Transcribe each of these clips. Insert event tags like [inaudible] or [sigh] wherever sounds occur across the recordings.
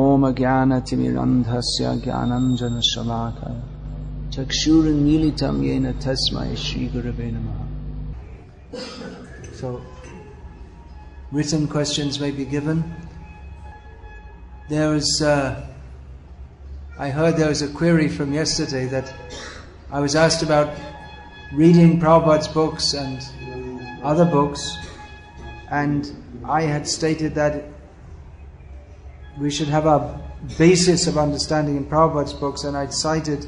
ॐ ज्ञानतिमिरन्धस्य ज्ञानञ्जनशलाकय चक्षुरुन्मीलितं येन तस्मै श्रीगुरवे नमः So, written questions may be given. There was, uh, I heard there was a query from yesterday that I was asked about reading Prabhupada's books and other books, and I had stated that we should have a basis of understanding in Prabhupada's books, and I'd cited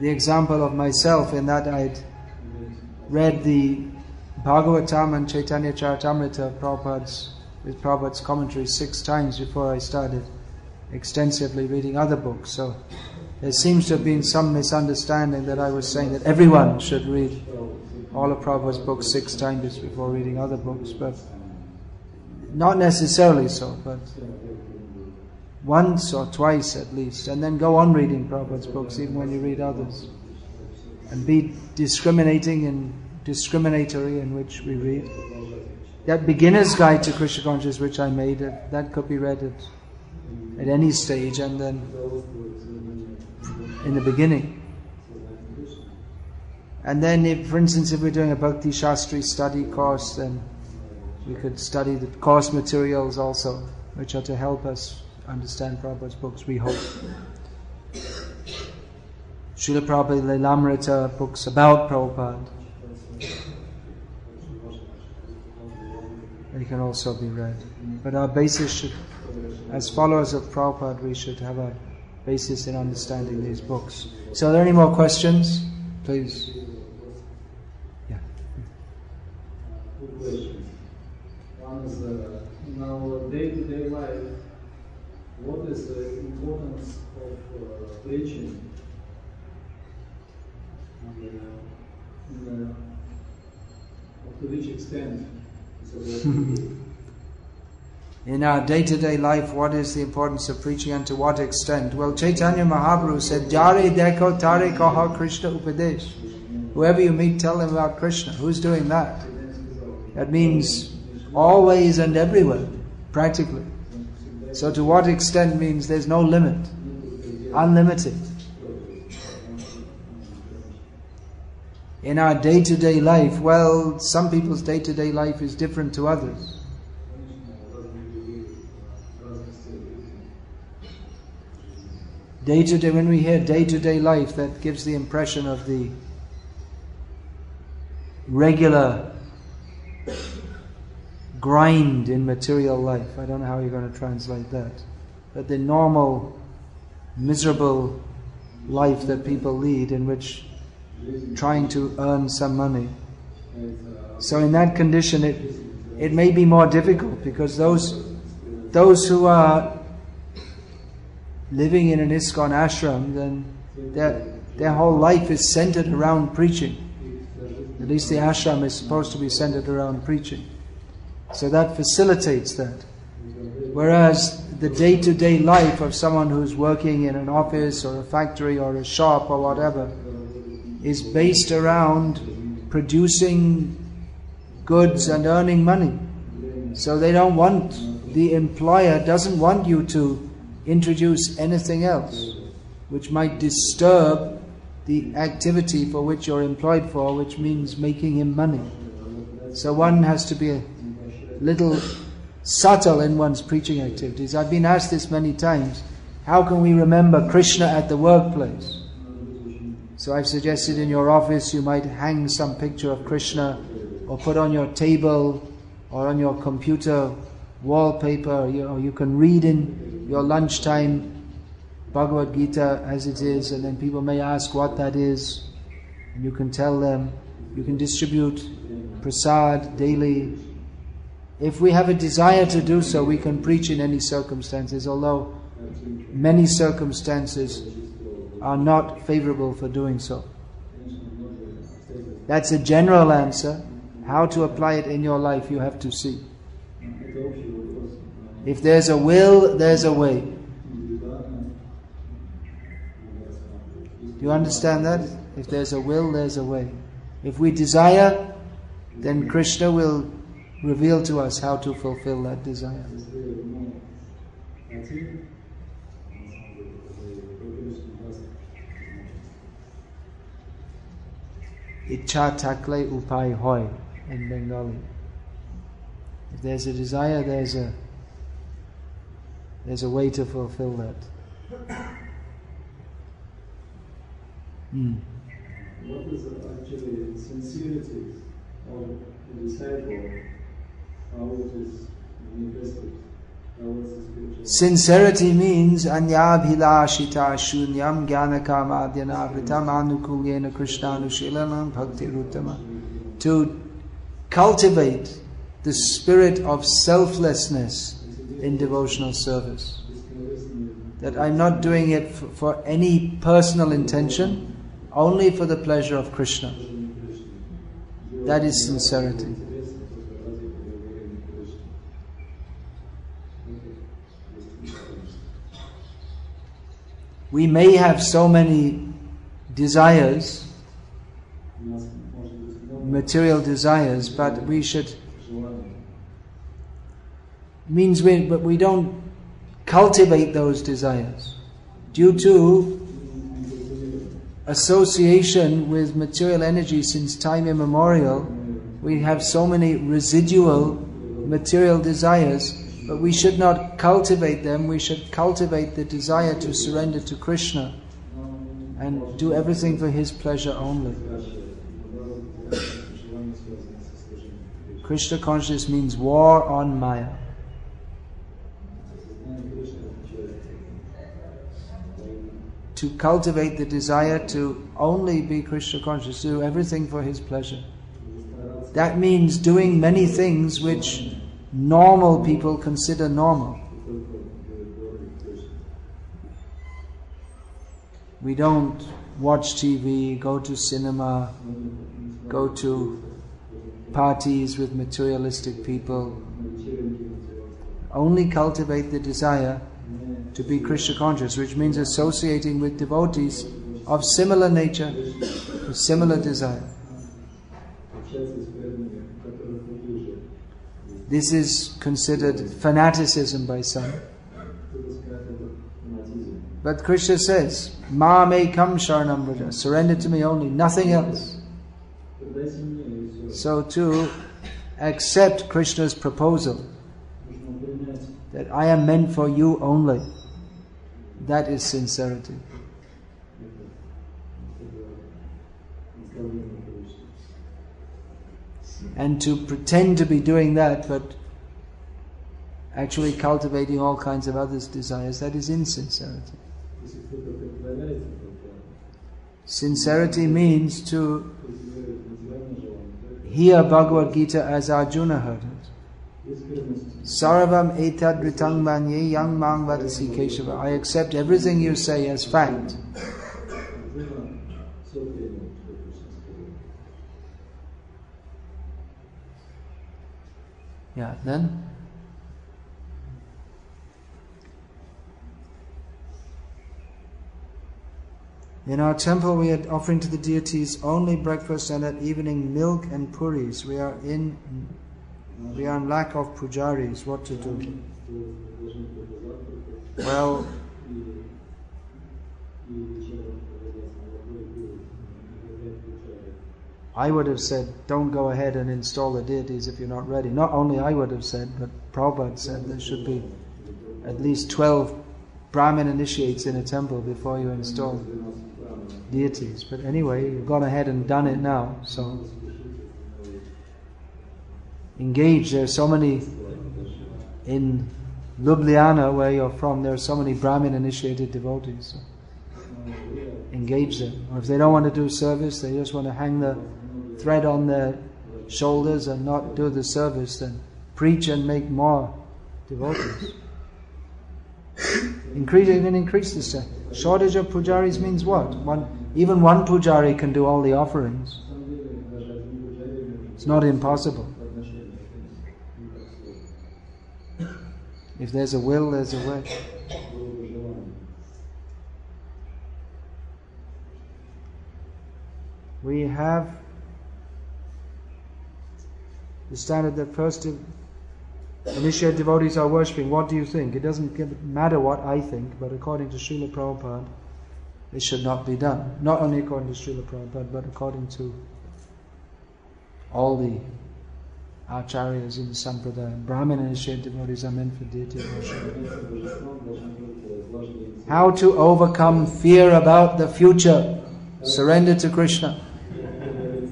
the example of myself in that I'd read the Bhagavatam and Chaitanya Charitamrita Prabhupada's, with Prabhupada's commentary six times before I started extensively reading other books. So there seems to have been some misunderstanding that I was saying that everyone should read all of Prabhupada's books six times before reading other books, but not necessarily so, but once or twice at least, and then go on reading Prabhupada's books even when you read others. And be discriminating and discriminatory in which we read. That beginner's guide to Krishna consciousness which I made, that could be read at, at any stage and then in the beginning. And then if, for instance, if we're doing a Bhakti Shastri study course, then we could study the course materials also, which are to help us understand Prabhupada's books, we hope. Srila Prabhupada Lilamrita books about Prabhupada. They can also be read. But our basis should, as followers of Prabhupada, we should have a basis in understanding these books. So, are there any more questions? Please. Yeah. One is uh, our day-to-day life, what is the importance of uh, preaching? And, uh, in, uh, to which extent? [laughs] In our day to day life, what is the importance of preaching and to what extent? Well, Chaitanya Mahaprabhu said, Jare deko tare kaha Krishna upadesh. Whoever you meet, tell them about Krishna. Who's doing that? That means always and everywhere, practically. So, to what extent means there's no limit, unlimited. In our day to day life, well, some people's day to day life is different to others. Day to day, when we hear day to day life, that gives the impression of the regular grind in material life. I don't know how you're going to translate that. But the normal, miserable life that people lead in which trying to earn some money. So in that condition it it may be more difficult because those those who are living in an ISKCON ashram then their their whole life is centered around preaching. At least the ashram is supposed to be centered around preaching. So that facilitates that. Whereas the day to day life of someone who's working in an office or a factory or a shop or whatever is based around producing goods and earning money. So they don't want, the employer doesn't want you to introduce anything else which might disturb the activity for which you're employed for, which means making him money. So one has to be a little subtle in one's preaching activities. I've been asked this many times how can we remember Krishna at the workplace? So I've suggested in your office you might hang some picture of Krishna or put on your table or on your computer wallpaper. You know, you can read in your lunchtime Bhagavad Gita as it is, and then people may ask what that is, and you can tell them. You can distribute prasad daily. If we have a desire to do so, we can preach in any circumstances, although many circumstances are not favorable for doing so. That's a general answer. How to apply it in your life, you have to see. If there's a will, there's a way. Do you understand that? If there's a will, there's a way. If we desire, then Krishna will reveal to us how to fulfill that desire. Icha takle upai hoy in Bengali. If there's a desire, there's a there's a way to fulfill that. Mm. What is actually sincerity of the disciple? Sincerity means anyabhilashita shunyam jnanakamadhyanavritam anukulyena krishnanushilanam bhaktir uttama. To cultivate the spirit of selflessness in devotional service. That I'm not doing it for, for any personal intention, only for the pleasure of Krishna. That is sincerity. we may have so many desires, material desires, but we should means we but we don't cultivate those desires due to association with material energy since time immemorial. We have so many residual material desires but we should not cultivate them, we should cultivate the desire to surrender to Krishna and do everything for His pleasure only. Krishna consciousness means war on Maya. To cultivate the desire to only be Krishna conscious, do everything for His pleasure. That means doing many things which normal people consider normal. We don't watch TV, go to cinema, go to parties with materialistic people. Only cultivate the desire to be Krishna conscious, which means associating with devotees of similar nature, with similar desire. This is considered fanaticism by some. But Krishna says, Ma me kam sharanam raja, surrender to me only, nothing else. So to accept Krishna's proposal that I am meant for you only, that is sincerity. and to pretend to be doing that, but actually cultivating all kinds of other desires, that is insincerity. Sincerity means to hear Bhagavad Gita as Arjuna heard it. Sarvam etad ritang manye yang mang vadasi keshava. I accept everything you say as fact. Yeah, then In our temple, we are offering to the deities only breakfast and at evening milk and puris. We are in we are in lack of pujaris. What to do? Well, I would have said, don't go ahead and install the deities if you're not ready. Not only I would have said, but Prabhupada said there should be at least 12 Brahmin initiates in a temple before you install deities. But anyway, you've gone ahead and done it now, so engage. There are so many in Ljubljana, where you're from, there are so many Brahmin initiated devotees. So engage them. Or if they don't want to do service, they just want to hang the thread on their shoulders and not do the service, and preach and make more devotees. increase even increase the Uh, shortage of pujaris means what? One even one pujari can do all the offerings. It's not impossible. If there's a will, there's a way. We have the standard that first, initiate devotees are worshipping, what do you think? It doesn't matter what I think, but according to Srila Prabhupada, it should not be done. Not only according to Srila Prabhupada, but according to all the acharyas in the Sampradaya. Brahmin initiate devotees are meant for deity worship. How to overcome fear about the future. Surrender to Krishna.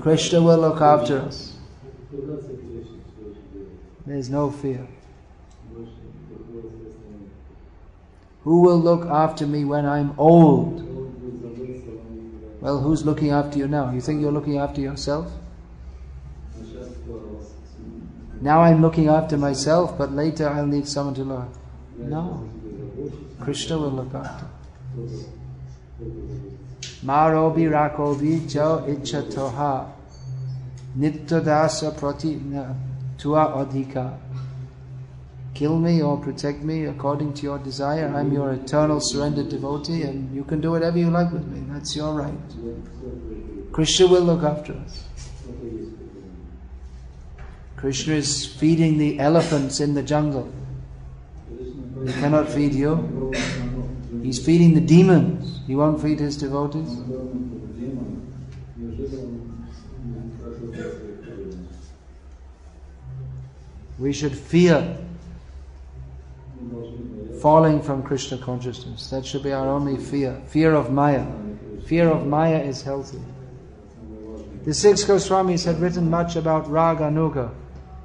Krishna will look after us. There's no fear. Who will look after me when I'm old? Well, who's looking after you now? You think you're looking after yourself? Now I'm looking after myself, but later I'll need someone to look. No. Krishna will look after. Marobi rakobi jo ichatoha nittadasa prati tua adhika. Kill me or protect me according to your desire. I'm your eternal surrendered devotee and you can do whatever you like with me. That's your right. Krishna will look after us. Krishna is feeding the elephants in the jungle. He cannot feed you. He's feeding the demons. He won't feed his devotees. We should fear falling from Krishna consciousness. That should be our only fear. Fear of Maya. Fear of Maya is healthy. The six Goswamis had written much about Raganuga,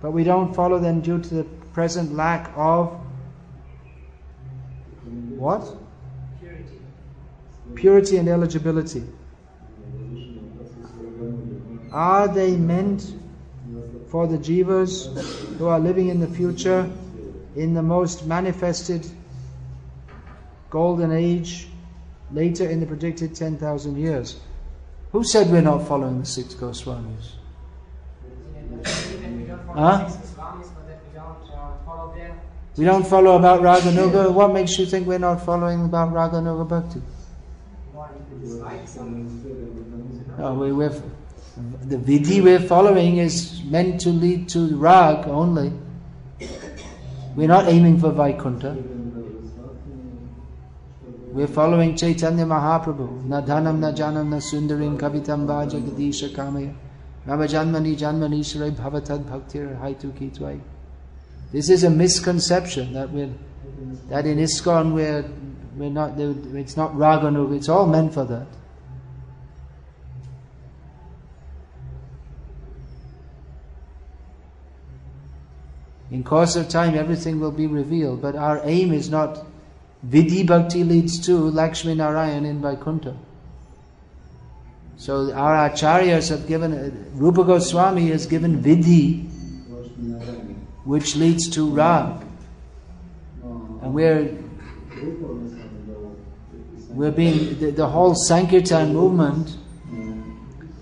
but we don't follow them due to the present lack of what? Purity. Purity and eligibility. Are they meant for the jivas who are living in the future in the most manifested golden age later in the predicted 10,000 years? Who said we're not following the six Goswamis? We don't follow Huh? six Goswamis, but that we don't follow their We don't follow about Raganuga. What makes you think we're not following about Raganuga Bhakti? more even dislike some. No, we, we're, the vidhi we're following is meant to lead to rag only. We're not aiming for Vaikuntha. We're following Chaitanya Mahaprabhu. Na dhanam na janam na sundarim kavitam va jagadisha kamaya. Mama janmani janmani shray bhavatad bhaktir haitu kitvai. This is a misconception that we're, that in ISKCON we're, we're not, it's not Raganug, it's all meant for that. In course of time, everything will be revealed, but our aim is not Vidhi Bhakti leads to Lakshmi Narayan in Vaikuntha. So our acharyas have given, Rupa Goswami has given Vidhi, which leads to Rag. And we're, we're being, the, the whole Sankirtan movement,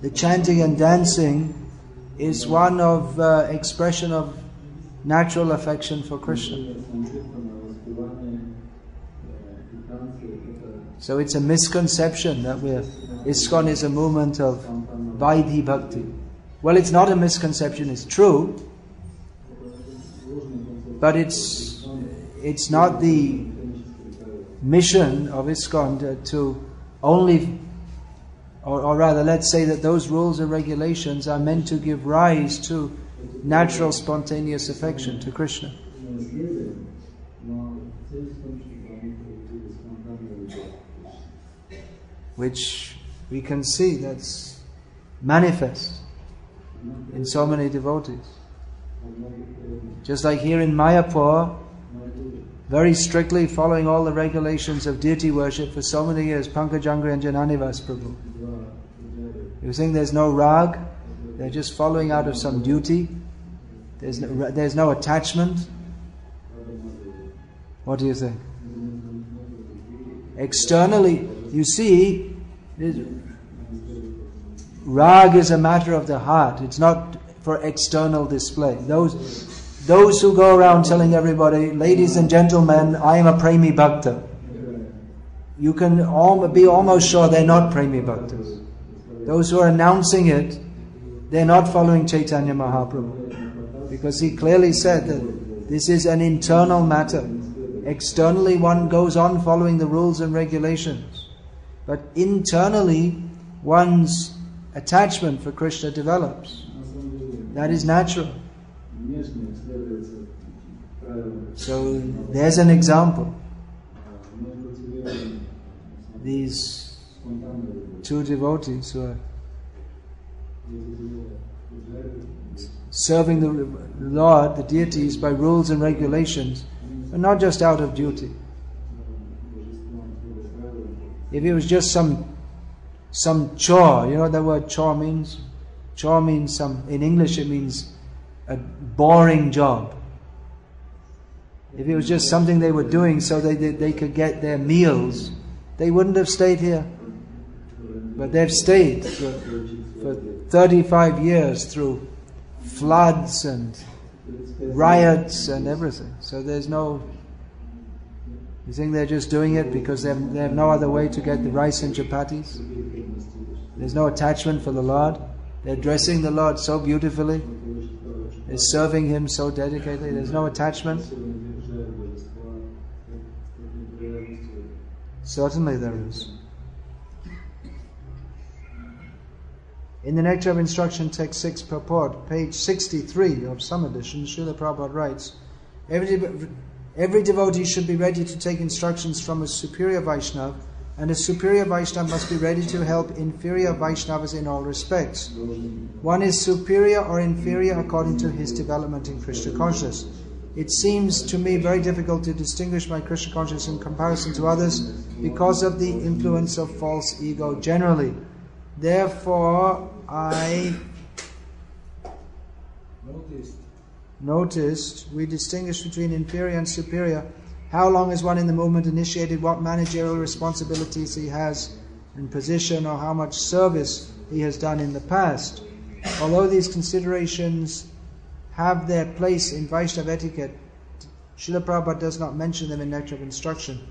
the chanting and dancing, is one of uh, expression of natural affection for Krishna. So it's a misconception that we're, ISKCON is a movement of Vaidhi Bhakti. Well, it's not a misconception, it's true, but it's, it's not the mission of ISKCON to, to only, or, or rather, let's say that those rules and regulations are meant to give rise to natural spontaneous affection to Krishna. Which we can see that's manifest in so many devotees. Just like here in Mayapur, very strictly following all the regulations of deity worship for so many years, Pankajanghri and Jananivas Prabhu. You think there's no rag? They're just following out of some duty. There's no, there's no attachment. What do you think? Externally, you see, rag is a matter of the heart. It's not for external display. Those, those who go around telling everybody, ladies and gentlemen, I am a Premi Bhakta. You can al- be almost sure they're not Premi Bhaktas. Those who are announcing it, they're not following Chaitanya Mahaprabhu because he clearly said that this is an internal matter. Externally, one goes on following the rules and regulations, but internally, one's attachment for Krishna develops. That is natural. So, there's an example. These two devotees were serving the Lord, the deities, by rules and regulations, and not just out of duty. If it was just some some chore, you know what that word chore means? Chore means some in English it means a boring job. If it was just something they were doing so they, they, they could get their meals, they wouldn't have stayed here. But they've stayed for, for 35 years through floods and riots and everything. So there's no. You think they're just doing it because they have, they have no other way to get the rice and chapatis? There's no attachment for the Lord. They're dressing the Lord so beautifully. They're serving Him so dedicatedly. There's no attachment. Certainly there is. In the Nectar of Instruction, Text 6 purport, page 63 of some editions, Srila Prabhupada writes, every, every devotee should be ready to take instructions from a superior Vaishnav, and a superior Vaishnav must be ready to help inferior Vaishnavas in all respects. One is superior or inferior according to his development in Krishna consciousness. It seems to me very difficult to distinguish my Krishna consciousness in comparison to others because of the influence of false ego generally. Therefore, I Noticed noticed we distinguish between inferior and superior. How long is one in the movement initiated, what managerial responsibilities he has in position, or how much service he has done in the past. Although these considerations have their place in Vaishnava etiquette, Srila Prabhupada does not mention them in Nectar of Instruction.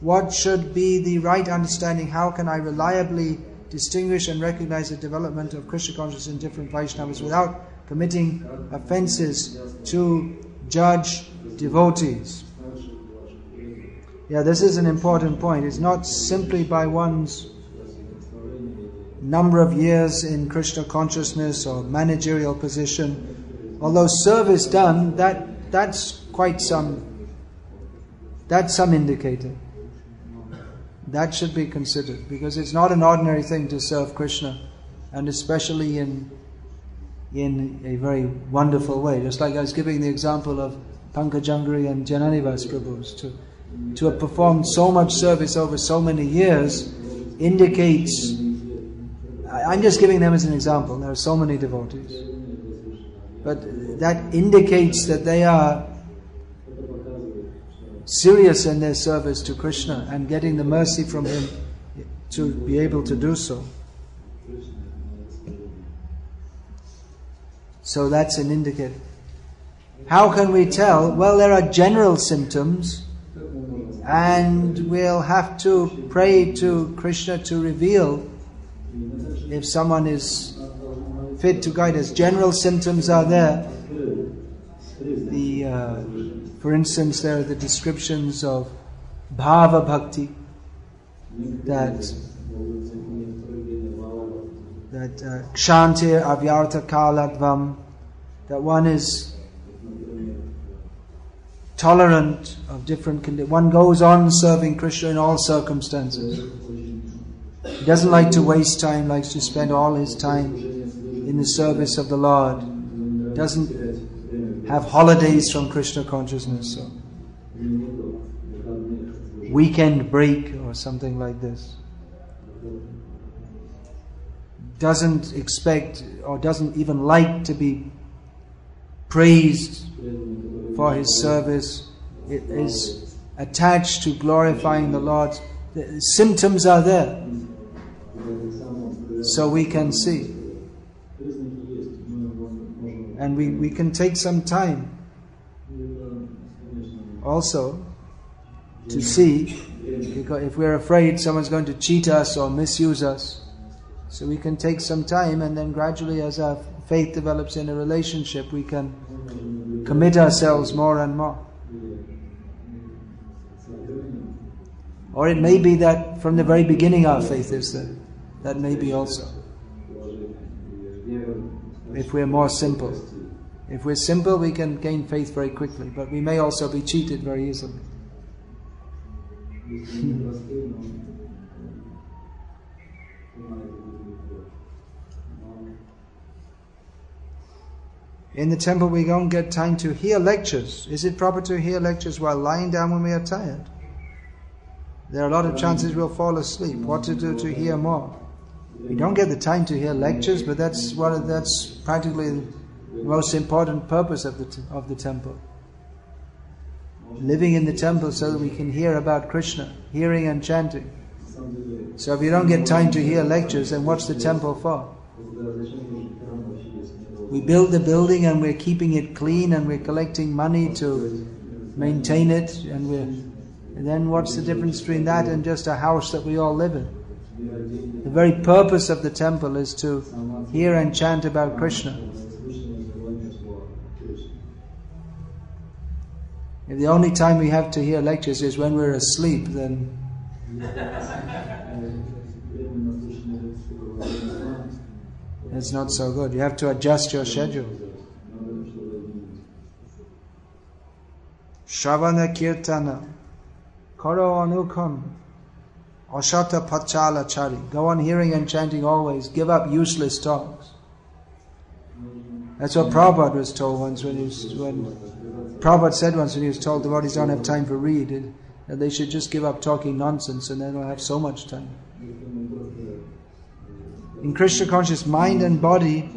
What should be the right understanding? How can I reliably distinguish and recognize the development of Krishna consciousness in different Vaishnavas without committing offenses to judge devotees? Yeah, this is an important point. It's not simply by one's number of years in Krishna consciousness or managerial position. Although service done, that that's quite some that's some indicator. That should be considered because it's not an ordinary thing to serve Krishna and especially in in a very wonderful way. Just like I was giving the example of Pankajanghri and Jananivas Prabhus to to have performed so much service over so many years indicates I'm just giving them as an example. There are so many devotees. But that indicates that they are serious in their service to Krishna and getting the mercy from Him to be able to do so. So that's an indicator. How can we tell? Well, there are general symptoms, and we'll have to pray to Krishna to reveal if someone is fit to guide us. General symptoms are there. The uh, for instance, there are the descriptions of bhava bhakti, that that uh, avyartha kalatvam, that one is tolerant of different conditions. One goes on serving Krishna in all circumstances. He doesn't like to waste time, likes to spend all his time in the service of the Lord. Doesn't have holidays from Krishna consciousness, so weekend break or something like this. Doesn't expect or doesn't even like to be praised for his service. It is attached to glorifying the Lord. The symptoms are there, so we can see and we, we can take some time also to see because if we're afraid someone's going to cheat us or misuse us so we can take some time and then gradually as our faith develops in a relationship we can commit ourselves more and more. Or it may be that from the very beginning our faith is there that may be also. If we're more simple. If we're simple, we can gain faith very quickly, but we may also be cheated very easily. In the temple, we don't get time to hear lectures. Is it proper to hear lectures while lying down when we are tired? There are a lot of chances we'll fall asleep. What to do to hear more? We don't get the time to hear lectures, but that's one of, that's practically the most important purpose of the of the temple. Living in the temple so that we can hear about Krishna, hearing and chanting. So if you don't get time to hear lectures, then what's the temple for? We build the building and we're keeping it clean and we're collecting money to maintain it and we're and then what's the difference between that and just a house that we all live in? The very purpose of the temple is to hear and chant about Krishna. If the only time we have to hear lectures is when we're asleep, then it's not so good. You have to adjust your schedule. Shravana Kirtana. Karo Anukam. Ashata Pachala Chari. Go on hearing and chanting always. Give up useless talks. That's what Prabhupada was told once when he was, when Prabhupada said once when he was told the devotees don't have time for read, it, that they should just give up talking nonsense and then they'll have so much time. In Krishna conscious mind and body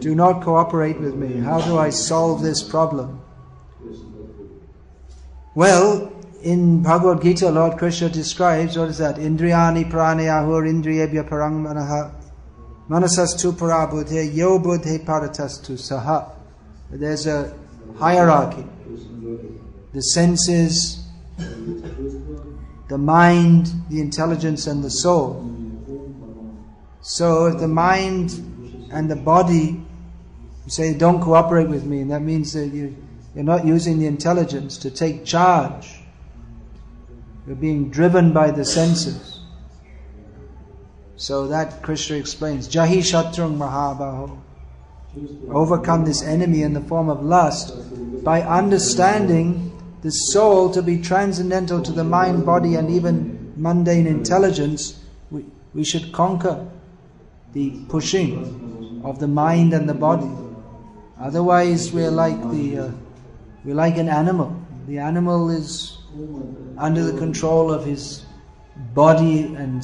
do not cooperate with me. How do I solve this problem? Well, in Bhagavad Gita, Lord Krishna describes what is that? Indriyani pranayahur indriyebhya manaha manasastu parabudhe yo buddhe paratastu saha. There's a hierarchy. The senses, the mind, the intelligence, and the soul. So if the mind and the body, say, don't cooperate with me, and that means that you, you're not using the intelligence to take charge. You're being driven by the senses. So that Krishna explains, Jahi Shatrung Mahabaho. Overcome this enemy in the form of lust by understanding the soul to be transcendental to the mind, body, and even mundane intelligence. We, we should conquer the pushing of the mind and the body. Otherwise, we're like the uh, we're like an animal. The animal is under the control of his body and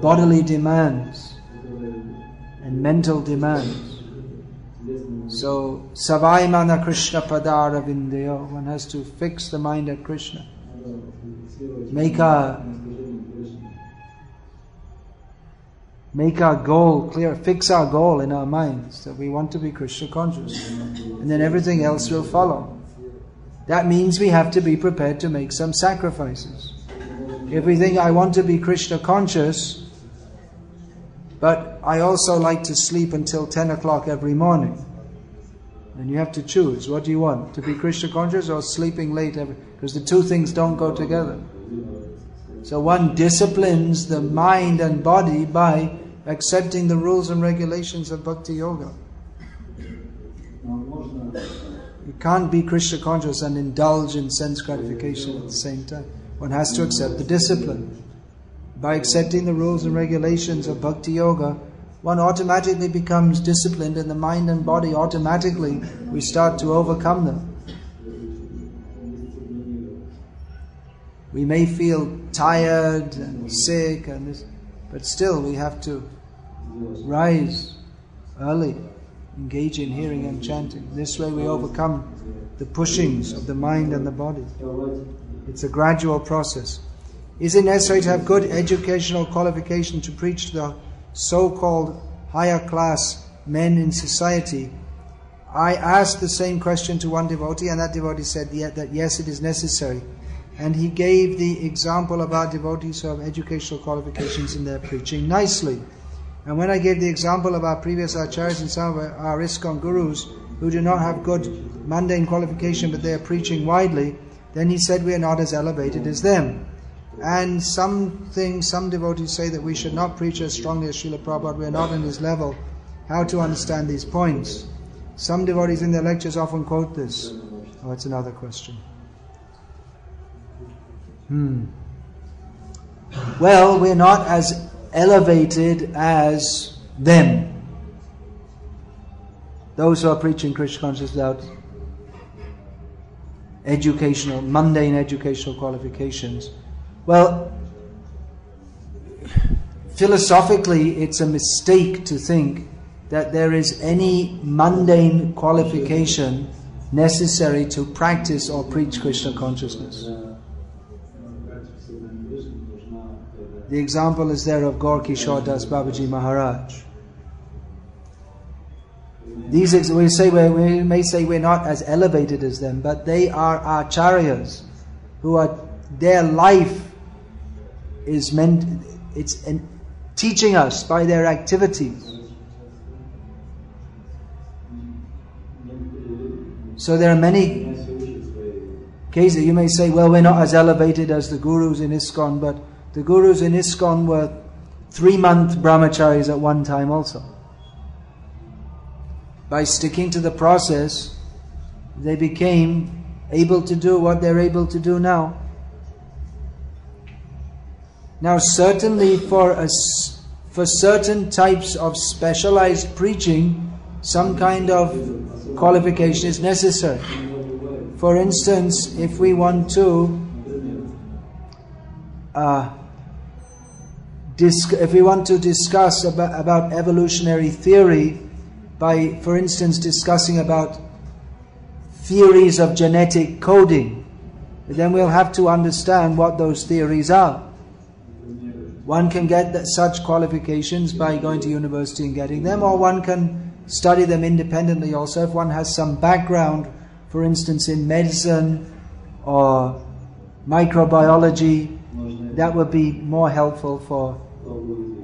bodily demands and mental demands. So, Savai Mana Krishna Padara Vindayo, one has to fix the mind at Krishna. Make our make our goal clear, fix our goal in our minds that we want to be Krishna conscious. And then everything else will follow. That means we have to be prepared to make some sacrifices. If we think I want to be Krishna conscious, but I also like to sleep until 10 o'clock every morning, then you have to choose. What do you want? To be Krishna conscious or sleeping late every because the two things don't go together. So one disciplines the mind and body by accepting the rules and regulations of bhakti yoga. You can't be Krishna conscious and indulge in sense gratification at the same time. One has to accept the discipline. By accepting the rules and regulations of bhakti yoga, one automatically becomes disciplined in the mind and body. Automatically, we start to overcome them. We may feel tired and sick, and this, but still we have to rise early, engage in hearing and chanting. This way we overcome the pushings of the mind and the body. It's a gradual process. Is it necessary to have good educational qualification to preach to the so called higher class men in society? I asked the same question to one devotee, and that devotee said that yes, it is necessary. And he gave the example of our devotees who have educational qualifications in their preaching nicely. And when I gave the example of our previous acharyas and some of our ISKCON gurus, who do not have good mundane qualification but they are preaching widely, then he said we are not as elevated as them. And some things, some devotees say that we should not preach as strongly as Srila Prabhupada, we are not on his level. How to understand these points? Some devotees in their lectures often quote this. Oh, it's another question. Hmm. Well, we're not as elevated as them. Those who are preaching Krishna consciousness without educational, mundane educational qualifications. Well, philosophically, it's a mistake to think that there is any mundane qualification necessary to practice or preach Krishna consciousness. The example is there of Gaur Kishore Das Babaji Maharaj. These we say we may say we're not as elevated as them, but they are our acharyas who are their life is meant it's an, teaching us by their activities. So there are many cases. You may say, well, we're not as elevated as the gurus in ISKCON, but the gurus in ISKCON were three month brahmacharis at one time also. By sticking to the process, they became able to do what they're able to do now. Now, certainly for us, for certain types of specialized preaching, some kind of qualification is necessary. For instance, if we want to uh, if we want to discuss about, about evolutionary theory, by, for instance, discussing about theories of genetic coding, then we'll have to understand what those theories are. One can get that, such qualifications by going to university and getting them, or one can study them independently also if one has some background, for instance, in medicine or microbiology. That would be more helpful for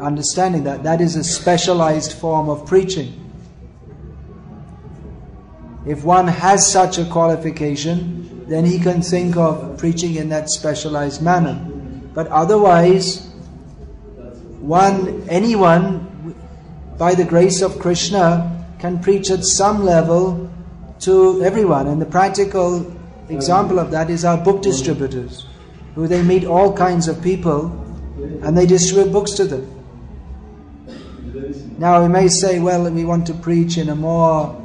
understanding that. That is a specialized form of preaching. If one has such a qualification, then he can think of preaching in that specialized manner. But otherwise, one, anyone, by the grace of Krishna, can preach at some level to everyone. And the practical example of that is our book distributors, who they meet all kinds of people and they distribute books to them. Now we may say, well, we want to preach in a more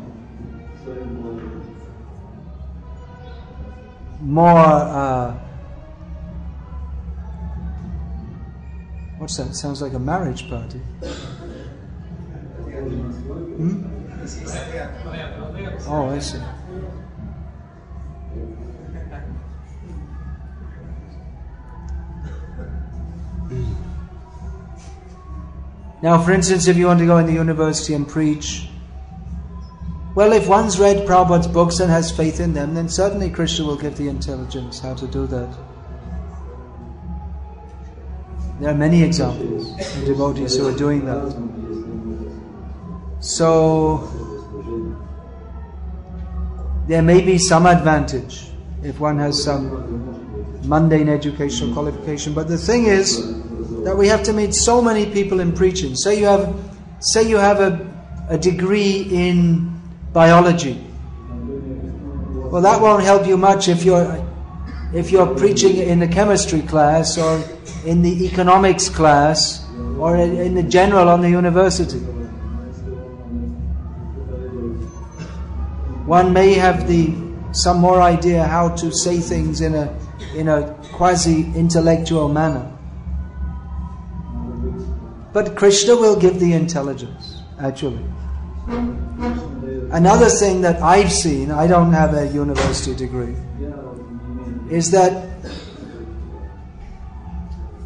more uh, what's that? Sounds like a marriage party. Hmm? Oh, I see. Mm. Now, for instance, if you want to go in the university and preach, well, if one's read Prabhupada's books and has faith in them, then certainly Krishna will give the intelligence how to do that. There are many examples of devotees who are doing that. So, there may be some advantage if one has some mundane educational qualification, but the thing is that we have to meet so many people in preaching. Say you have, say you have a, a degree in biology. Well, that won't help you much if you're if you're preaching in the chemistry class or in the economics class or in the general on the university. One may have the some more idea how to say things in a in a quasi intellectual manner. But Krishna will give the intelligence, actually. Another thing that I've seen, I don't have a university degree, is that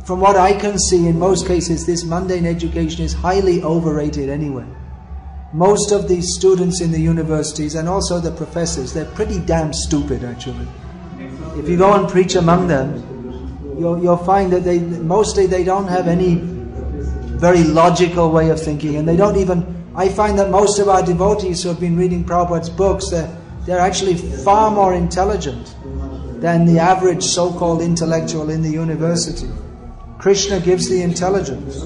from what I can see, in most cases, this mundane education is highly overrated anyway. Most of these students in the universities and also the professors, they're pretty damn stupid actually. If you go and preach among them, you'll, you'll find that they mostly they don't have any very logical way of thinking and they don't even I find that most of our devotees who have been reading Prabhupada's books, they're, they're actually far more intelligent than the average so called intellectual in the university. Krishna gives the intelligence.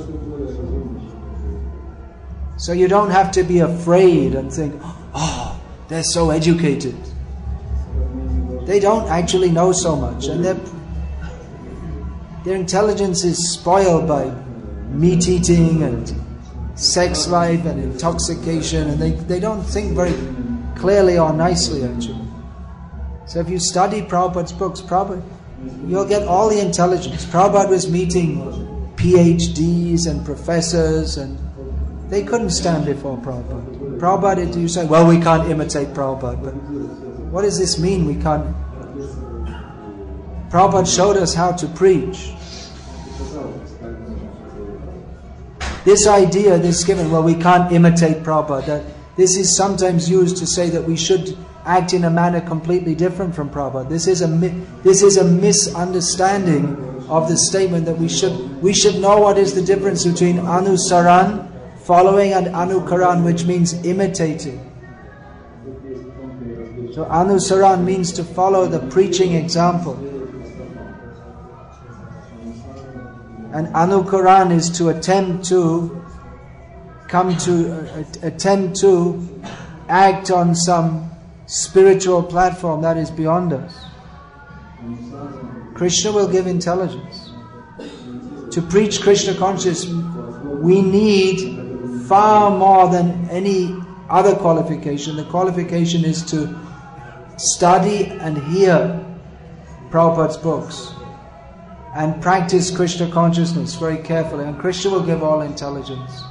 So you don't have to be afraid and think, oh, they're so educated. They don't actually know so much, and their, their intelligence is spoiled by meat eating and sex life and intoxication, and they, they don't think very clearly or nicely, actually. So if you study Prabhupada's books, Prabhupada, you'll get all the intelligence. Prabhupada was meeting PhDs and professors, and they couldn't stand before Prabhupada. Prabhupada, you say, well, we can't imitate Prabhupada, but what does this mean? We can't. Prabhupada showed us how to preach. This idea, this given, well, we can't imitate Prabhupada, that this is sometimes used to say that we should act in a manner completely different from Prabhupada. This is a this is a misunderstanding of the statement that we should we should know what is the difference between anusaran, following, and anukaran, which means imitating. So anusaran means to follow the preaching example. And anukaran is to attempt to come to uh, attempt to act on some spiritual platform that is beyond us. Krishna will give intelligence. To preach Krishna consciousness, we need far more than any other qualification. The qualification is to study and hear Prabhupada's books and practice Krishna consciousness very carefully, and Krishna will give all intelligence.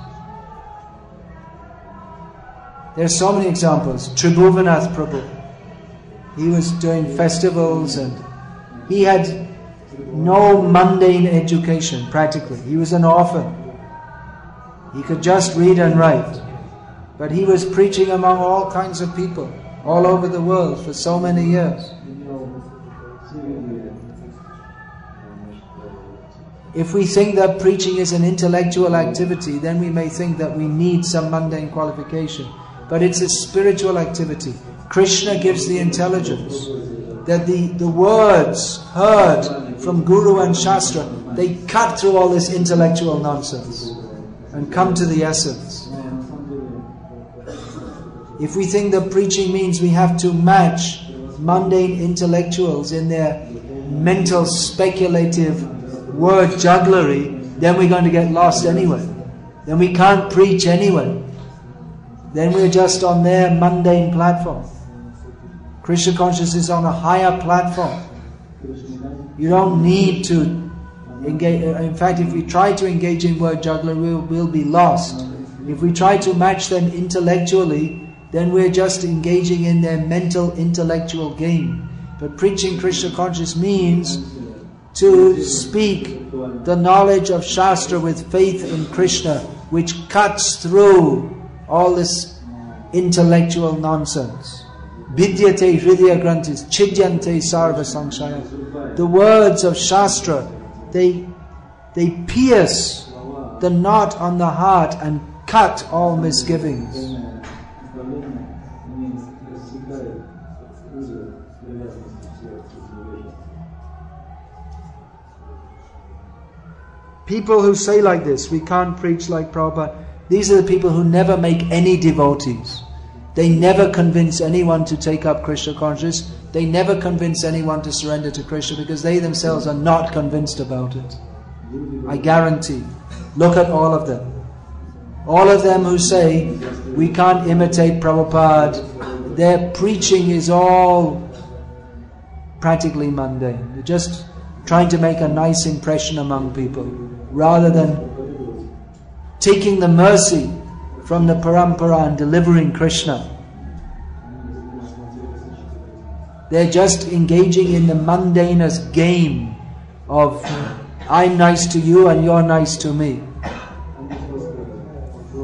There are so many examples. Tribhuvanath Prabhu, he was doing festivals and he had no mundane education practically. He was an orphan. He could just read and write. But he was preaching among all kinds of people all over the world for so many years. If we think that preaching is an intellectual activity, then we may think that we need some mundane qualification. But it's a spiritual activity. Krishna gives the intelligence that the, the words heard from Guru and Shastra, they cut through all this intellectual nonsense and come to the essence. If we think that preaching means we have to match mundane intellectuals in their mental speculative word jugglery, then we're going to get lost anyway. Then we can't preach anyway. Then we're just on their mundane platform. Krishna consciousness is on a higher platform. You don't need to engage. Uh, in fact, if we try to engage in word jugglery, we'll, we'll be lost. If we try to match them intellectually, then we're just engaging in their mental intellectual game. But preaching Krishna consciousness means to speak the knowledge of Shastra with faith in Krishna, which cuts through all this intellectual nonsense. Bhidyate hridaya grantis, chidyante sarva samshaya. The words of Shastra, they, they pierce the knot on the heart and cut all misgivings. People who say like this, we can't preach like Prabhupada, these are the people who never make any devotees. They never convince anyone to take up Krishna consciousness. They never convince anyone to surrender to Krishna because they themselves are not convinced about it. I guarantee. Look at all of them. All of them who say, we can't imitate Prabhupada, their preaching is all practically mundane. They're just trying to make a nice impression among people rather than taking the mercy from the parampara and delivering Krishna. They're just engaging in the mundanest game of I'm nice to you and you're nice to me.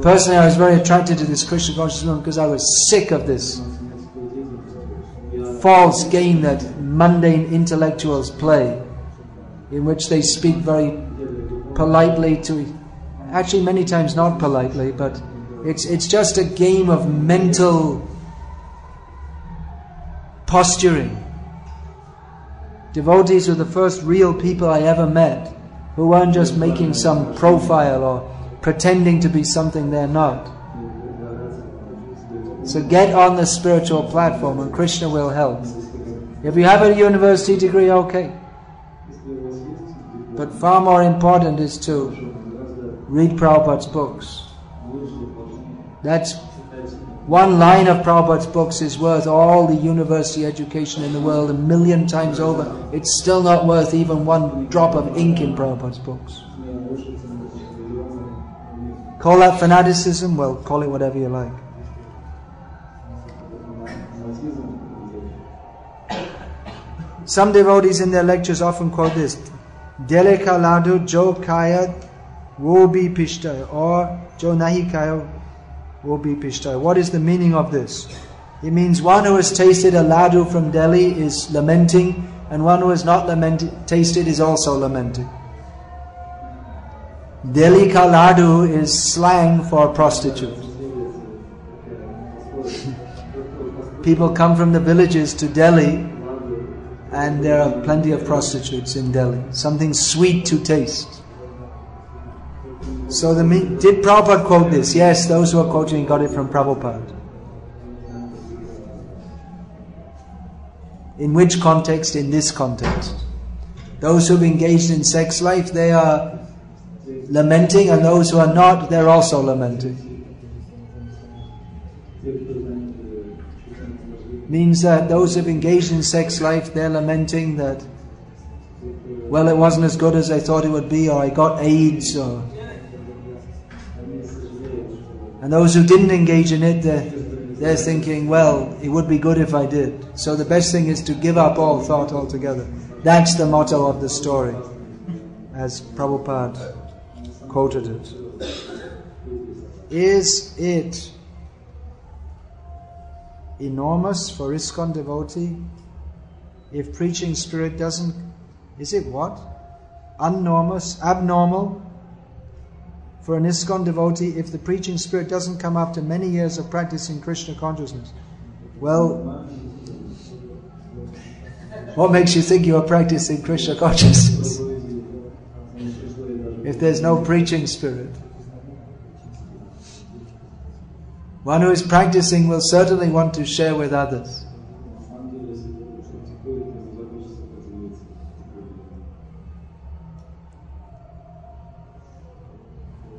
Personally, I was very attracted to this Krishna consciousness because I was sick of this false game that mundane intellectuals play, in which they speak very politely to, actually many times not politely, but It's, it's just a game of mental posturing. Devotees were the first real people I ever met who weren't just making some profile or pretending to be something they're not. So get on the spiritual platform and Krishna will help. If you have a university degree, okay. But far more important is to read Prabhupada's books. That's one line of Prabhupada's books is worth all the university education in the world a million times over. It's still not worth even one drop of ink in Prabhupada's books. Call that fanaticism? Well, call it whatever you like. Some devotees in their lectures often quote this Ka ladu jo kaya wo bhi pishta or jo wo bhi pishta. What is the meaning of this? It means one who has tasted a ladu from Delhi is lamenting, and one who has not lamented, tasted is also lamenting. Delhi ka ladu is slang for prostitute. [laughs] People come from the villages to Delhi and there are plenty of prostitutes in Delhi. Something sweet to taste. So the did Prabhupada quote this? Yes, those who are quoting got it from Prabhupada. In which context? In this context. Those who've engaged in sex life, they are lamenting, and those who are not, they're also lamenting. Means that those who've engaged in sex life, they're lamenting that, well, it wasn't as good as I thought it would be, or I got AIDS, or. And those who didn't engage in it, they're, they're thinking, well, it would be good if I did. So the best thing is to give up all thought altogether. That's the motto of the story, as Prabhupada quoted it. Is it enormous for ISKCON devotee if preaching spirit doesn't, is it what? Unnormous, abnormal for an ISKCON devotee if the preaching spirit doesn't come after many years of practicing Krishna consciousness? Well, what makes you think you are practicing Krishna consciousness? if there's no preaching spirit. One who is practicing will certainly want to share with others.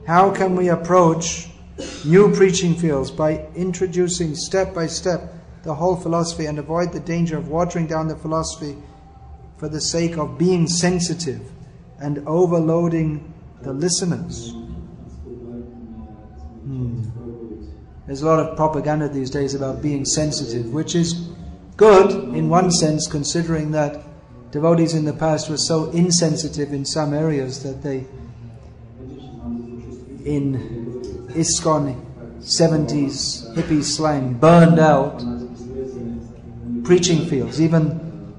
How can we approach new preaching fields by introducing step by step the whole philosophy and avoid the danger of watering down the philosophy for the sake of being sensitive and overloading the listeners? Hmm. There's a lot of propaganda these days about being sensitive, which is good in one sense, considering that devotees in the past were so insensitive in some areas that they, in ISKCON 70s hippie slang, burned out preaching fields. Even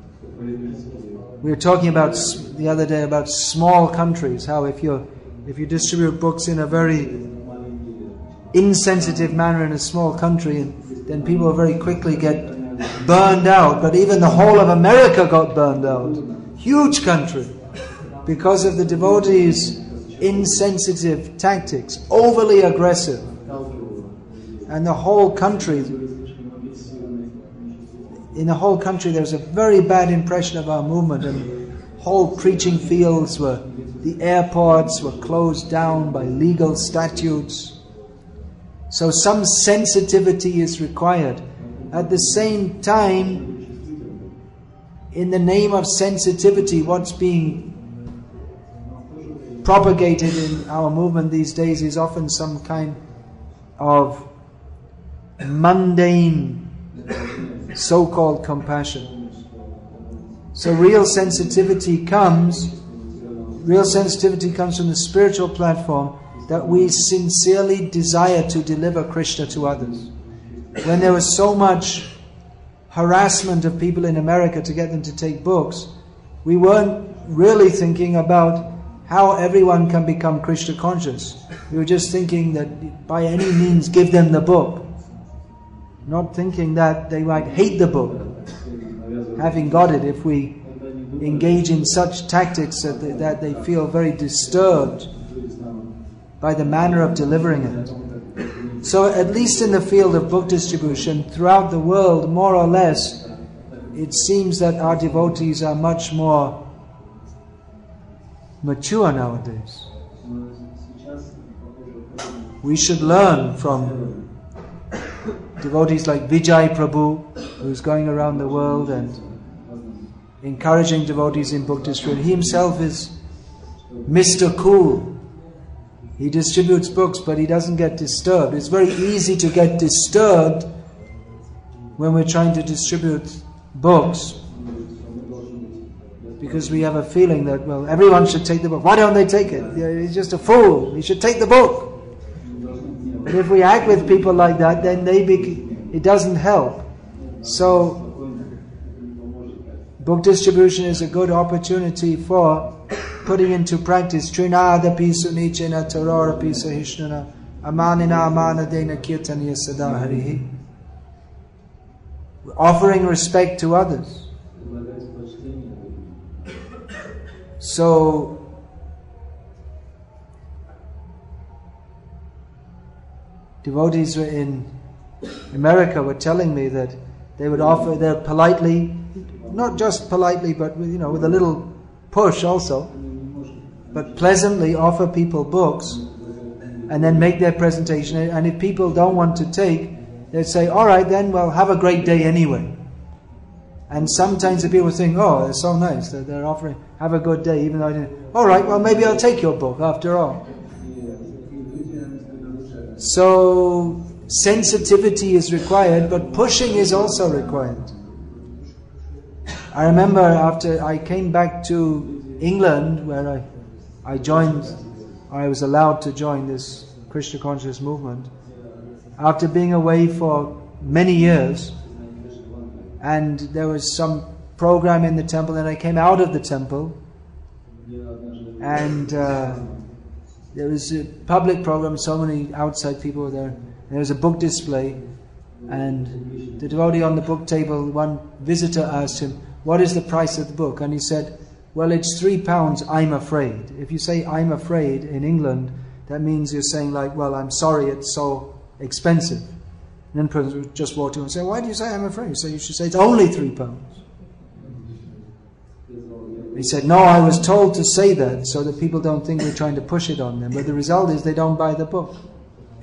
we were talking about the other day about small countries, how if you if you distribute books in a very insensitive manner in a small country, and then people very quickly get burned out. But even the whole of America got burned out. Huge country. Because of the devotees' insensitive tactics, overly aggressive. And the whole country, in the whole country, there's a very bad impression of our movement, and whole preaching fields were, the airports were closed down by legal statutes. So some sensitivity is required. At the same time, in the name of sensitivity, what's being propagated in our movement these days is often some kind of mundane so called compassion. So real sensitivity comes, real sensitivity comes from the spiritual platform that we sincerely desire to deliver Krishna to others. When there was so much harassment of people in America to get them to take books, we weren't really thinking about how everyone can become Krishna conscious. We were just thinking that by any means give them the book. Not thinking that they might hate the book, having got it, if we engage in such tactics that they, that they feel very disturbed by the manner of delivering it. So, at least in the field of book distribution, throughout the world, more or less, it seems that our devotees are much more mature nowadays. We should learn from devotees like Vijay Prabhu, who's going around the world and encouraging devotees in book distribution. He himself is Mr. Cool. He distributes books, but he doesn't get disturbed. It's very easy to get disturbed when we're trying to distribute books because we have a feeling that, well, everyone should take the book. Why don't they take it? He's just a fool. He should take the book. But if we act with people like that, then they it doesn't help. So, book distribution is a good opportunity for putting into practice Trinada Tarora Hishnana Amanina Amanadena Kirtaniya Sadaharihi. Offering respect to others. So, devotees were in America were telling me that they would offer their politely, not just politely, but you know, with a little push also, but pleasantly offer people books and then make their presentation. And if people don't want to take, they'd say, all right then, well, have a great day anyway. And sometimes the people think, oh, they're so nice that they're offering, have a good day, even though I didn't. All right, well, maybe I'll take your book after all. So, sensitivity is required, but pushing is also required. I remember after I came back to England, where I, I joined, I was allowed to join this Krishna conscious movement, after being away for many years, and there was some program in the temple, and I came out of the temple, and uh, there was a public program, so many outside people were there, and there was a book display, and the devotee on the book table, one visitor asked him, What is the price of the book? And he said, Well, it's three pounds, I'm afraid. If you say I'm afraid in England, that means you're saying, like, Well, I'm sorry, it's so expensive. And then person would just walked in and say, Why do you say I'm afraid? So you should say it's only three pounds. He said, No, I was told to say that so that people don't think we're trying to push it on them. But the result is they don't buy the book. [coughs]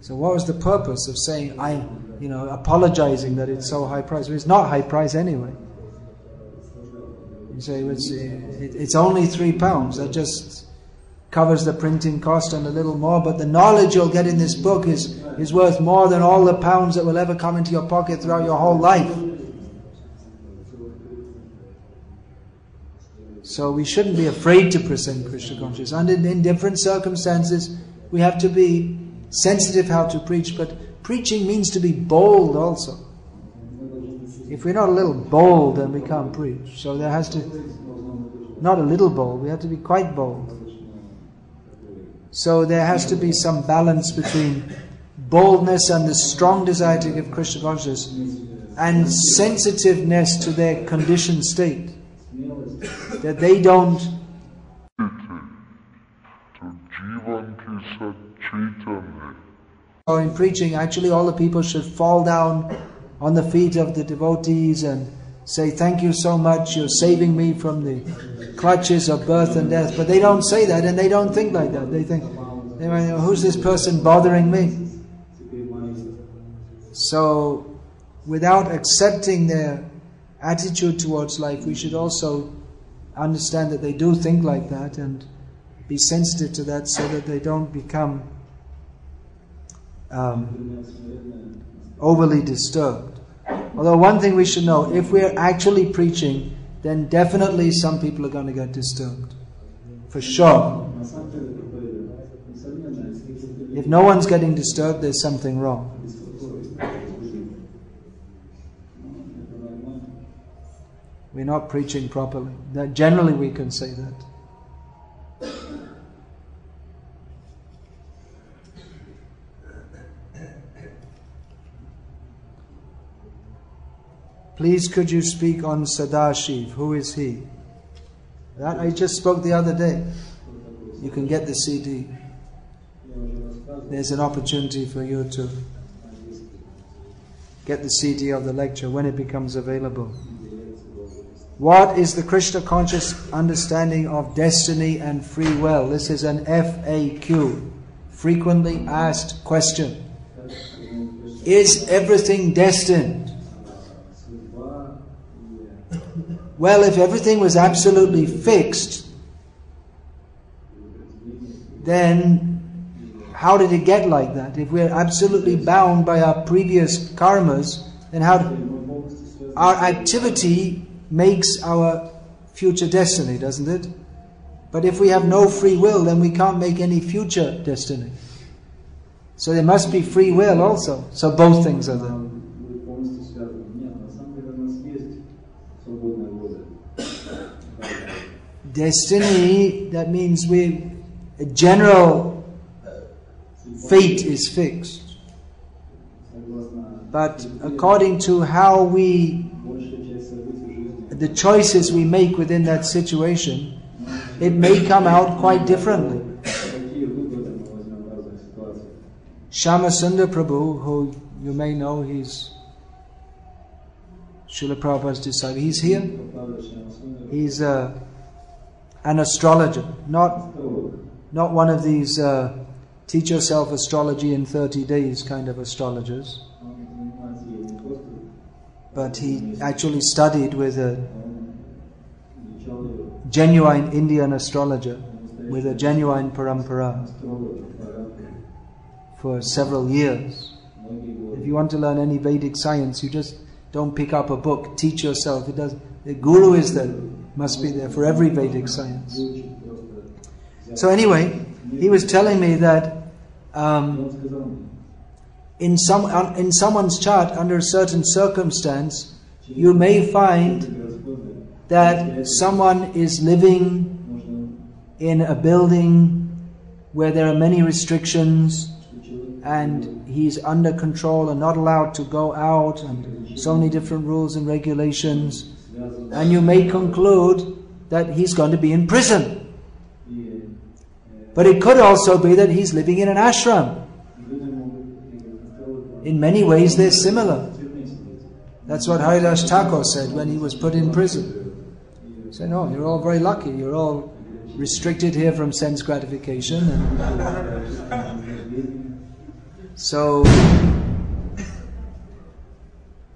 so what was the purpose of saying I'm you know, apologizing that it's so high price? Well, it's not high price anyway. You say it's, it's only three pounds. That just covers the printing cost and a little more, but the knowledge you'll get in this book is, is worth more than all the pounds that will ever come into your pocket throughout your whole life. So we shouldn't be afraid to present Krishna consciousness. And in, in different circumstances, we have to be sensitive how to preach, but preaching means to be bold also. If we're not a little bold, then we can't preach. So there has to, not a little bold, we have to be quite bold. So there has to be some balance between boldness and the strong desire to give Krishna consciousness and sensitiveness to their conditioned state. That they don't so in preaching, actually all the people should fall down on the feet of the devotees and say, Thank you so much, you're saving me from the clutches of birth and death. But they don't say that and they don't think like that. They think, Who's this person bothering me? So, without accepting their attitude towards life, we should also understand that they do think like that and be sensitive to that so that they don't become um, overly disturbed. Although, one thing we should know if we're actually preaching, then definitely some people are going to get disturbed. For sure. If no one's getting disturbed, there's something wrong. We're not preaching properly. That generally we can say that. Please could you speak on Sadashiv? Who is he? That I just spoke the other day. You can get the CD. There's an opportunity for you to get the CD of the lecture when it becomes available. What is the Krishna conscious understanding of destiny and free will? This is an FAQ, frequently asked question. Is everything destined? Well, if everything was absolutely fixed, then how did it get like that? If we're absolutely bound by our previous karmas, then how? Our activity makes our future destiny, doesn't it? But if we have no free will, then we can't make any future destiny. So there must be free will also. So both things are there. destiny, that means we, a general uh, fate is fixed. But according to how we, the choices we make within that situation, it may come out quite differently. Shyamasundar Prabhu, who you may know, he's Srila Prabhupada's disciple, he's here. He's a an astrologer, not, oh. not one of these uh, teach yourself astrology in 30 days kind of astrologers. But he actually studied with a genuine Indian astrologer, with a genuine parampara for several years. If you want to learn any Vedic science, you just don't pick up a book, teach yourself. It does. The guru is the must be there for every Vedic science. So, anyway, he was telling me that um, in, some, in someone's chart, under a certain circumstance, you may find that someone is living in a building where there are many restrictions and he's under control and not allowed to go out and so many different rules and regulations and you may conclude that he's going to be in prison. But it could also be that he's living in an ashram. In many ways, they're similar. That's what Haridas Thakur said when he was put in prison. He said, No, you're all very lucky. You're all restricted here from sense gratification. [laughs] so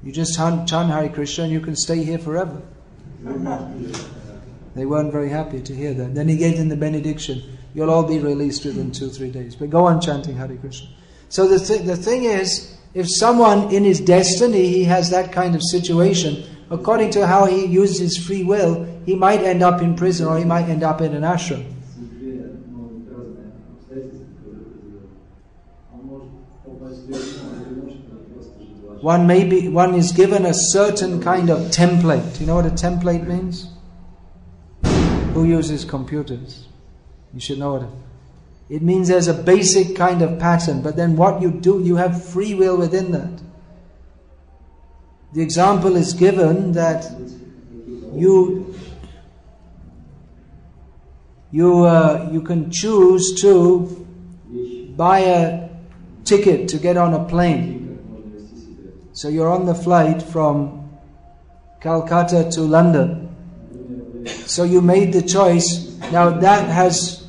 you just chant, chant Hare Krishna and you can stay here forever. They weren't very happy to hear that. Then he gave them the benediction. You'll all be released within two, three days. But go on chanting Hare Krishna. So the, th- the thing is, if someone in his destiny, he has that kind of situation, according to how he uses his free will, he might end up in prison or he might end up in an ashram. one may be, one is given a certain kind of template. You know what a template means? Who uses computers? You should know it. It means there's a basic kind of pattern, but then what you do, you have free will within that. The example is given that you you uh, you can choose to buy a ticket to get on a plane so you're on the flight from Calcutta to London. So you made the choice. Now that has,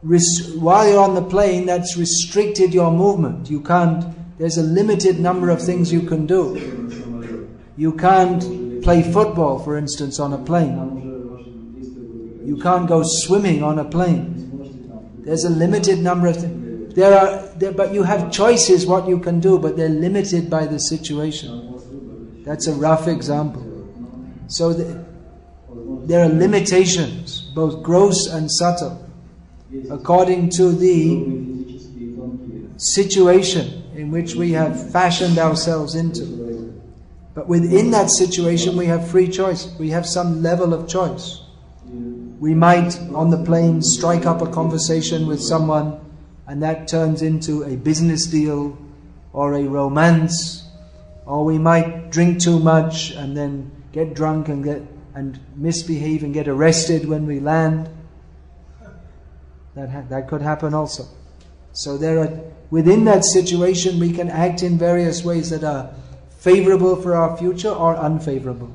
while you're on the plane, that's restricted your movement. You can't, there's a limited number of things you can do. You can't play football, for instance, on a plane. You can't go swimming on a plane. There's a limited number of things. There are, there, but you have choices what you can do, but they're limited by the situation. That's a rough example. So the, there are limitations, both gross and subtle, according to the situation in which we have fashioned ourselves into. But within that situation, we have free choice. We have some level of choice. We might, on the plane, strike up a conversation with someone and that turns into a business deal, or a romance, Or we might drink too much and then get drunk and get and misbehave and get arrested when we land. That ha- that could happen also. So there are within that situation we can act in various ways that are favorable for our future or unfavorable.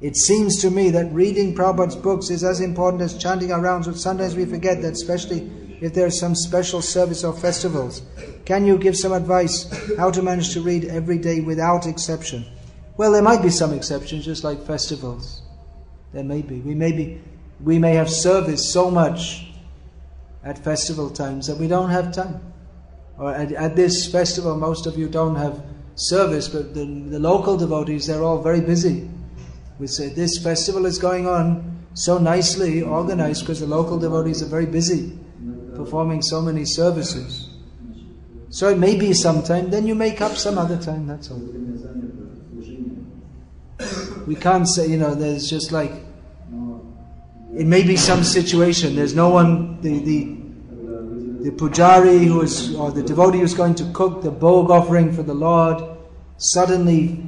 It seems to me that reading Prabhupada's books is as important as chanting our rounds, but sometimes we forget that, especially if there is some special service or festivals. Can you give some advice how to manage to read every day without exception? Well, there might be some exceptions, just like festivals. There may be. We may be. We may have service so much at festival times that we don't have time. Or at, at this festival, most of you don't have service, but the, the local devotees, they're all very busy. We say this festival is going on so nicely organized because the local devotees are very busy performing so many services. So it may be sometime, then you make up some other time, that's all. We can't say, you know, there's just like, it may be some situation, there's no one, the, the, the pujari who is, or the devotee who's going to cook the bhog offering for the Lord suddenly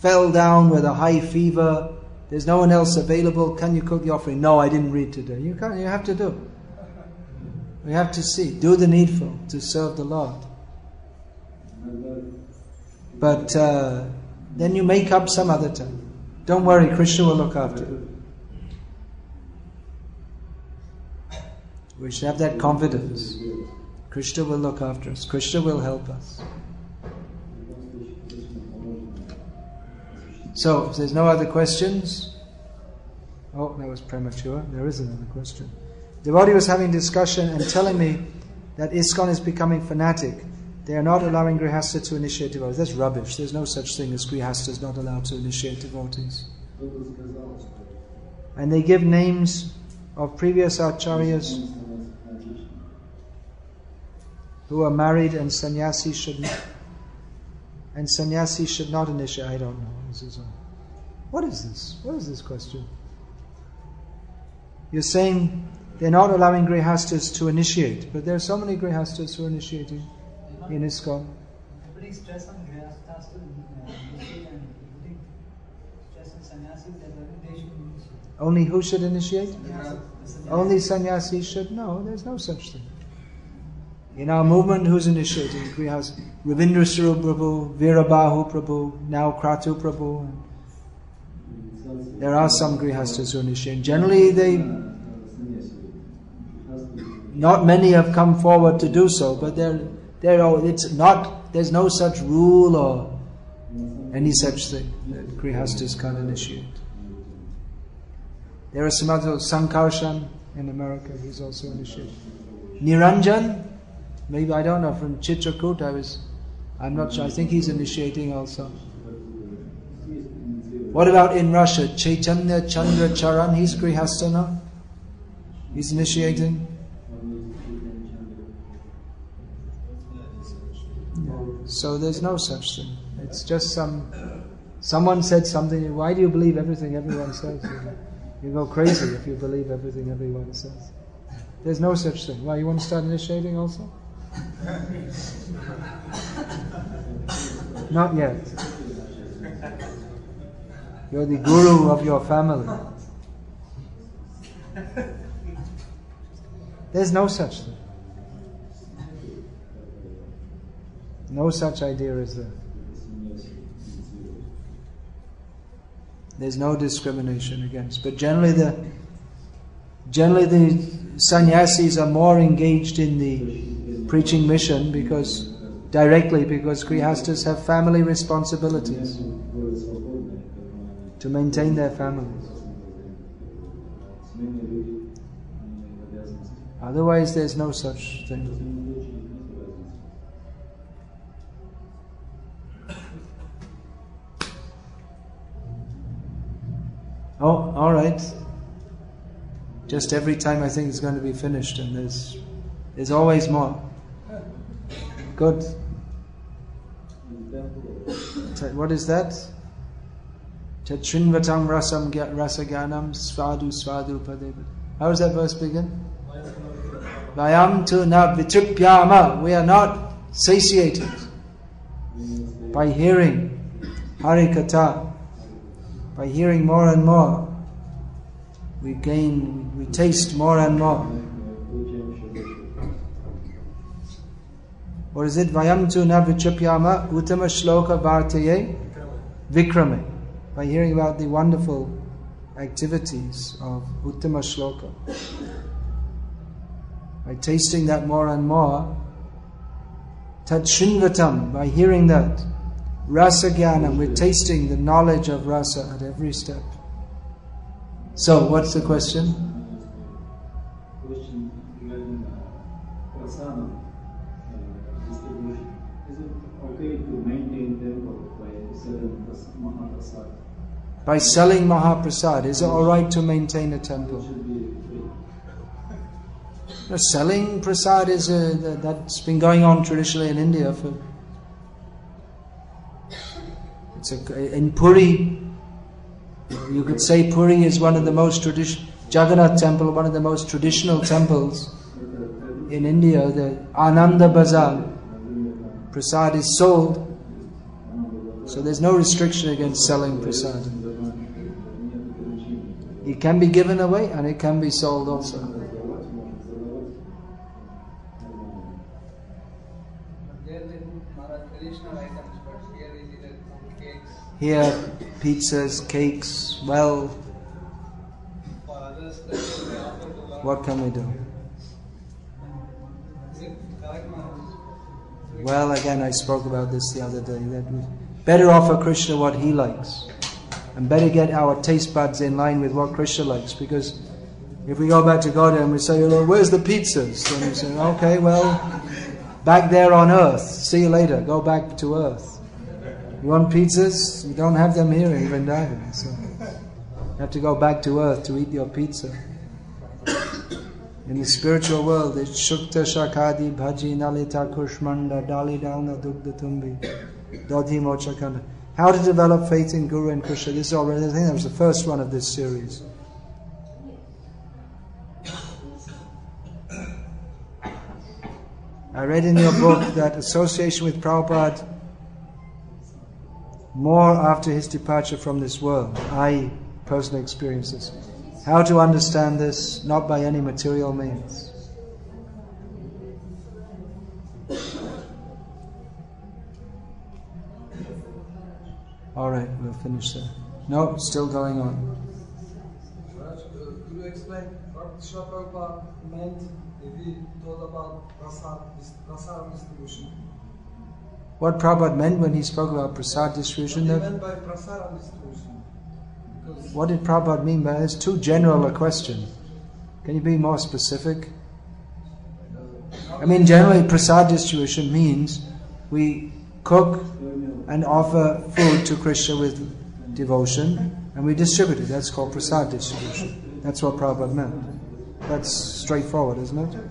fell down with a high fever. There's no one else available. Can you cook the offering? No, I didn't read today. You can't. You have to do. We have to see. Do the needful to serve the Lord. But uh, then you make up some other time. Don't worry, Krishna will look after you. We should have that confidence. Krishna will look after us. Krishna will help us. So, if there's no other questions, oh, that was premature. There is another question. Devotee was having discussion and telling me that ISKCON is becoming fanatic. They are not allowing Grihastha to initiate devotees. That's rubbish. There's no such thing as Grihasthas not allowed to initiate devotees. And they give names of previous acharyas who are married and sannyasi should not, and sannyasi should not initiate. I don't know. What is this? What is this question? You're saying they're not allowing grihastas to initiate, but there are so many grihastas who are initiating in ISKCON. Putting stress on grihasthas to initiate and putting stress on sannyasis that they should initiate. Only who should initiate? Sannyasi- Only sannyasis should? No, there's no such thing. In our movement, who's initiating? Grihas Ravindra Svarup Prabhu, Veerabahu Prabhu, now Kratu Prabhu. There are some grihastas who initiate. Generally, they not many have come forward to do so, but there, there it's not. There's no such rule or any such thing that grihastas can't initiate. There is some other Sankarshan in America. He's also initiated. Niranjan, maybe I don't know from Chitrakoot. I was, I'm not sure. I think he's initiating also. What about in Russia? Chaitanya Chandra Charan, he's Grihastana. He's initiating. So there's no such thing. It's just some. Someone said something. Why do you believe everything everyone says? You, you go crazy if you believe everything everyone says. There's no such thing. Why you want to start initiating also? Not yet. You're the guru of your family. There's no such thing. No such idea is there. There's no discrimination against. But generally the generally the sannyasis are more engaged in the preaching mission because directly because grihastas have family responsibilities to maintain their families. Otherwise there's no such thing. Oh, all right. Just every time I think it's going to be finished, and there's there's always more. Good. What is that? Chatrinvatam rasam rasaganam svadu svadu padeva. How does that verse begin? Vayam tu na vitripyama. We are not satiated by hearing Hari Katha, by hearing more and more. We gain, we taste more and more. Or is it Vayam tu na vichapyama uttama shloka vartaye vikrame? By hearing about the wonderful activities of uttama shloka. By tasting that more and more, tat shinvatam, by hearing that, rasa jnanam, we're tasting the knowledge of rasa at every step. So, what's the? Question By selling Mahaprasad, is it alright to maintain a temple? should be free. No, selling prasad is uh, a, that- that's been going on traditionally in India for. It's a, in Puri, you could say Puri is one of the most traditional, Jagannath temple, one of the most traditional temples in India. The Ananda Bazaar, prasad is sold, so there's no restriction against selling prasad. It can be given away and it can be sold also. Here pizzas, cakes, well, what can we do? Well, again, I spoke about this the other day. That we better offer Krishna what he likes, and better get our taste buds in line with what Krishna likes. Because if we go back to God and we say, "Oh, "Where's the pizzas?" And we say, "Okay, well, back there on earth. See you later. Go back to earth. You want pizzas? You don't have them here in Vrindavan, so you have to go back to earth to eat your pizza." In the spiritual world, it's Shukta Shakadi Bhaji Nalita Kushmanda Dali Dalna Dugda Tumbi Dodhi Mochakanda. How to develop faith in Guru and Krishna. This is already, I think that was the first one of this series. I read in your book that association with Prabhupada more after his departure from this world. I personally experienced this. How to understand this, not by any material means. All right, we'll finish there. No, it's still going on. Raj, uh, could you explain what Srila Prabhupada meant if he told about prasad, prasad distribution? What Prabhupada meant when he spoke about prasad distribution, What he meant by prasad distribution? Because what did Prabhupada mean by that? It's too general a question. Can you be more specific? I mean, generally, prasad distribution means we cook and offer food to Krishna with devotion and we distribute it. That's called prasad distribution. That's what Prabhupada meant. That's straightforward, isn't it?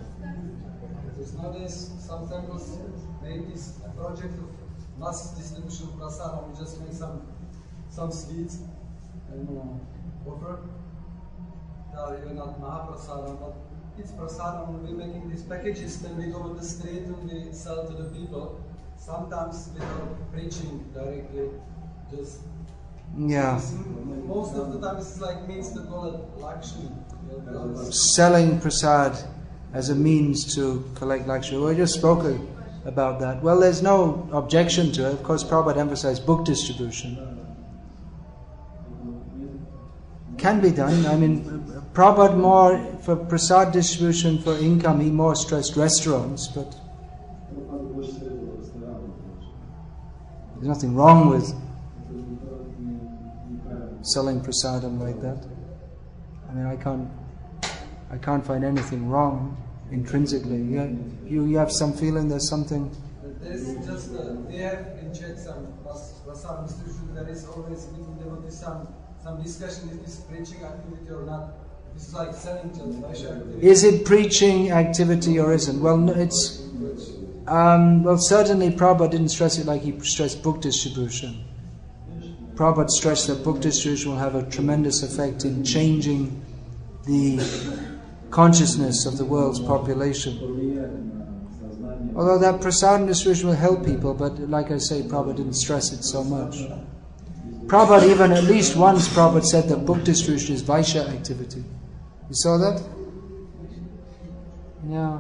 nowadays some temples make this project of mass distribution of prasad and we just make some some sweets and uh, offer. Are even not Mahaprasadam, but it's prasadam and we're making these packages then we go on the street and we sell to the people. Sometimes without preaching directly, just Yeah. Most of the time it's like means to call it Lakshmi. Selling prasad as a means to collect Lakshmi. We just spoke about that. Well, there's no objection to it. Of course, Prabhupada emphasized book distribution. Can be done. I mean, Prabhupada more for prasad distribution for income, he more stressed restaurants, but there's nothing wrong with selling prasadam like that. I mean, I can't, I can't find anything wrong intrinsically. You, you, you have some feeling there's something. There's just uh, they have in Czech some prasad distribution. There is always between devotees some some discussion if it's preaching activity or not. It's like selling Vaishya. Is it preaching activity or isn't? Well, no, it's. Um, well, certainly Prabhupada didn't stress it like he stressed book distribution. Prabhupada stressed that book distribution will have a tremendous effect in changing the consciousness of the world's population. Although that prasadam distribution will help people, but like I say, Prabhupada didn't stress it so much. Prabhupada even at least once Prabhupada said that book distribution is Vaishya activity. You saw that? Yeah.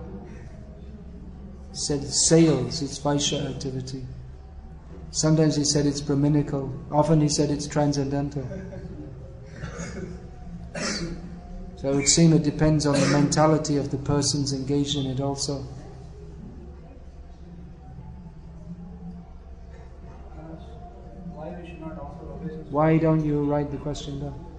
Said sales, it's Vaishya activity. Sometimes he said it's Brahminical. Often he said it's transcendental. So it would seem it depends on the mentality of the persons engaged in it also. Why we should not offer obeisance? Why don't you write the question down?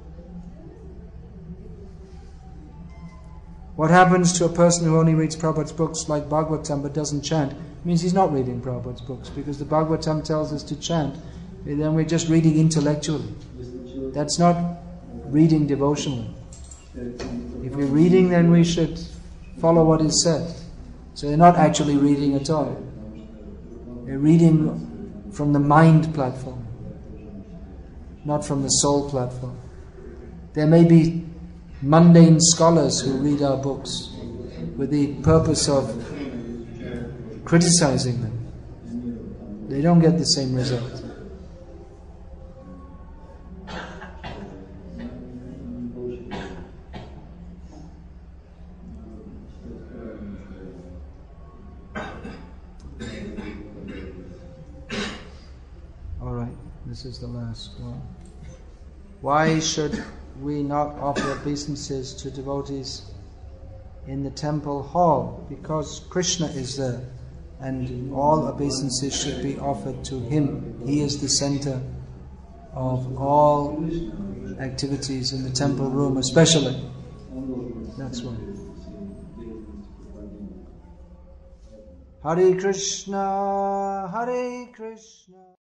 What happens to a person who only reads Prabhupada's books like Bhagavatam but doesn't chant? means he's not reading Prabhupada's books because the Bhagavatam tells us to chant. Then we're just reading intellectually. That's not reading devotionally. If we're reading, then we should follow what is said. So they're not actually reading at all. They're reading from the mind platform, not from the soul platform. There may be mundane scholars who read our books with the purpose of criticizing them. They don't get the same result. All right, this is the last one. Why should we not offer obeisances to devotees in the temple hall? Because Krishna is there, and all obeisances should be offered to Him. He is the center of all activities in the temple room, especially. That's why. Hare Krishna, Hare Krishna.